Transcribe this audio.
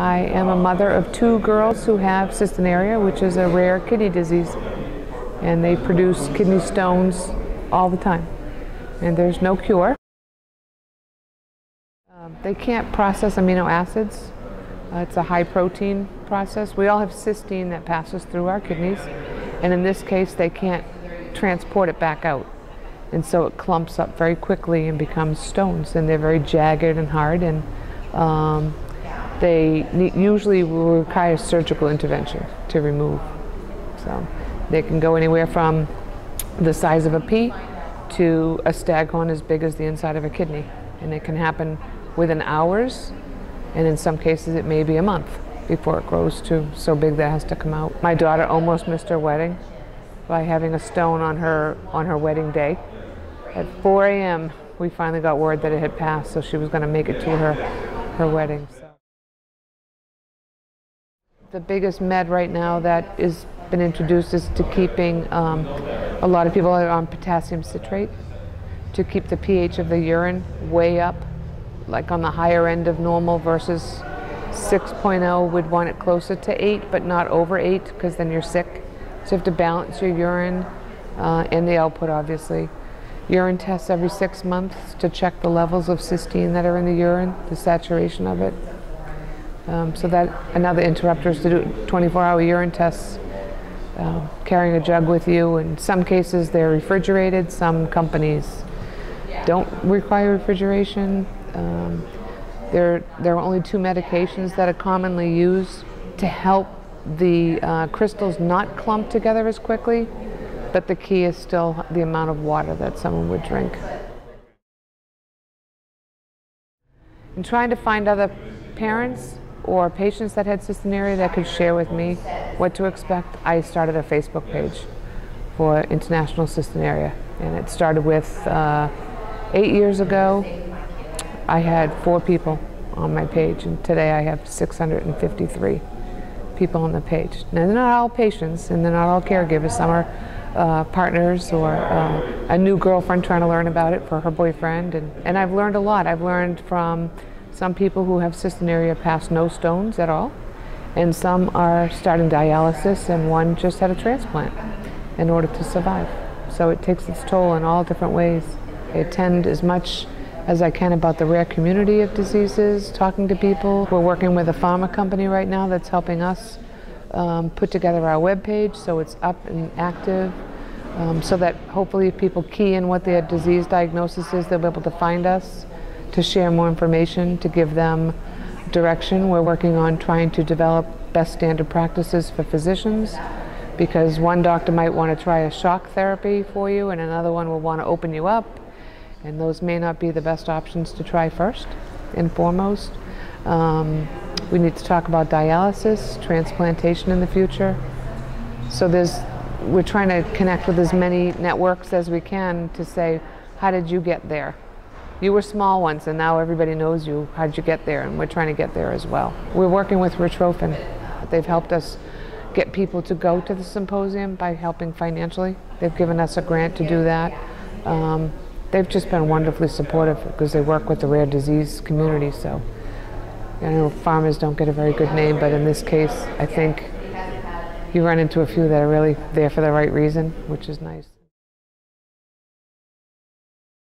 I am a mother of two girls who have cystinuria, which is a rare kidney disease. And they produce kidney stones all the time. And there's no cure. Um, they can't process amino acids. Uh, it's a high protein process. We all have cysteine that passes through our kidneys. And in this case, they can't transport it back out. And so it clumps up very quickly and becomes stones. And they're very jagged and hard. And um, they usually require surgical intervention to remove. So they can go anywhere from the size of a pea to a staghorn as big as the inside of a kidney. And it can happen within hours, and in some cases it may be a month before it grows to so big that it has to come out. My daughter almost missed her wedding by having a stone on her on her wedding day. At 4 a.m. we finally got word that it had passed, so she was going to make it to her her wedding. So. The biggest med right now that has been introduced is to keeping um, a lot of people are on potassium citrate to keep the pH of the urine way up, like on the higher end of normal versus 6.0 we'd want it closer to 8, but not over 8 because then you're sick. So you have to balance your urine uh, and the output, obviously. Urine tests every six months to check the levels of cysteine that are in the urine, the saturation of it. Um, so that another interrupter is to do 24-hour urine tests uh, carrying a jug with you. In some cases, they're refrigerated. Some companies don't require refrigeration. Um, there, there are only two medications that are commonly used to help the uh, crystals not clump together as quickly, but the key is still the amount of water that someone would drink. In trying to find other parents or patients that had cystinuria that could share with me what to expect, I started a Facebook page for International Cystinuria. And it started with uh, eight years ago, I had four people on my page, and today I have 653 people on the page. Now, they're not all patients, and they're not all caregivers. Some are uh, partners or uh, a new girlfriend trying to learn about it for her boyfriend. And, and I've learned a lot. I've learned from some people who have cystinuria pass no stones at all, and some are starting dialysis, and one just had a transplant in order to survive. So it takes its toll in all different ways. I attend as much as I can about the rare community of diseases, talking to people. We're working with a pharma company right now that's helping us um, put together our web page so it's up and active. Um, so that hopefully if people key in what their disease diagnosis is, they'll be able to find us to share more information, to give them direction. We're working on trying to develop best standard practices for physicians because one doctor might want to try a shock therapy for you and another one will want to open you up and those may not be the best options to try first and foremost. Um, we need to talk about dialysis, transplantation in the future. So there's, we're trying to connect with as many networks as we can to say, how did you get there? You were small once and now everybody knows you. How'd you get there? And we're trying to get there as well. We're working with Retrophin. They've helped us get people to go to the symposium by helping financially. They've given us a grant to do that. Um, they've just been wonderfully supportive because they work with the rare disease community. So I know pharmas don't get a very good name, but in this case, I think you run into a few that are really there for the right reason, which is nice.